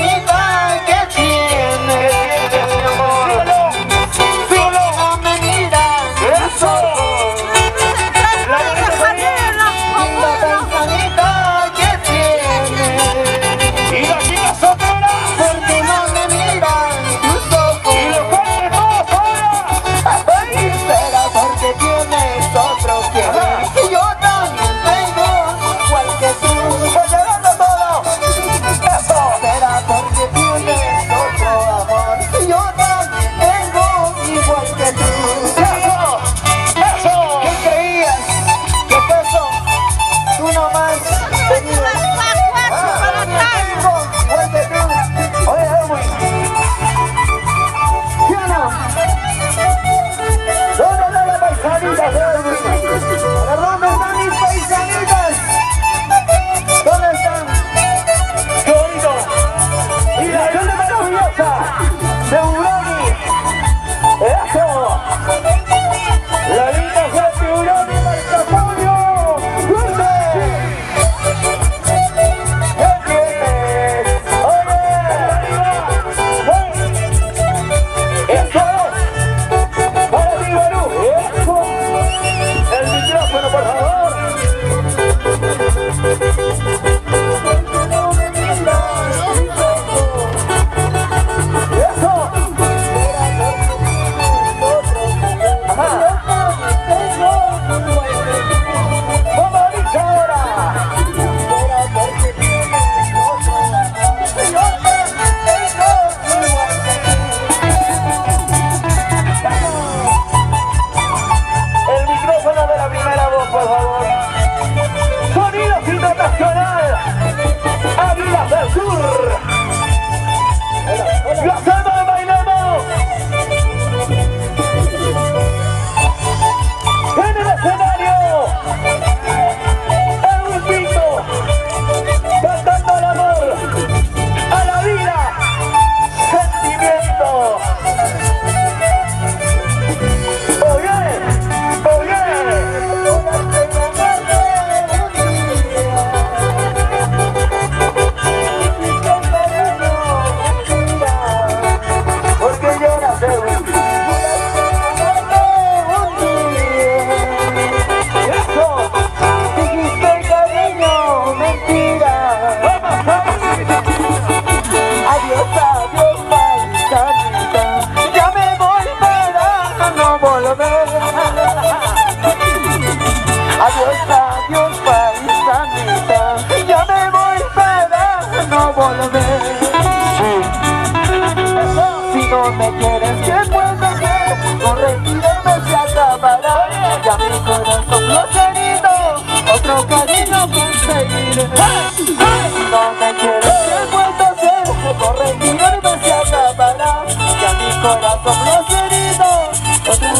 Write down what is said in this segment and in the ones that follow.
見えた no me quieres, ¿qué puedo hacer? Con retirarme se acabará, ya mi corazón lo querido, otro cariño conseguiré. No me quieres, ¿qué puedo hacer? Con retirarme se acabará, ya mi corazón lo querido, otro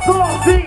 Go,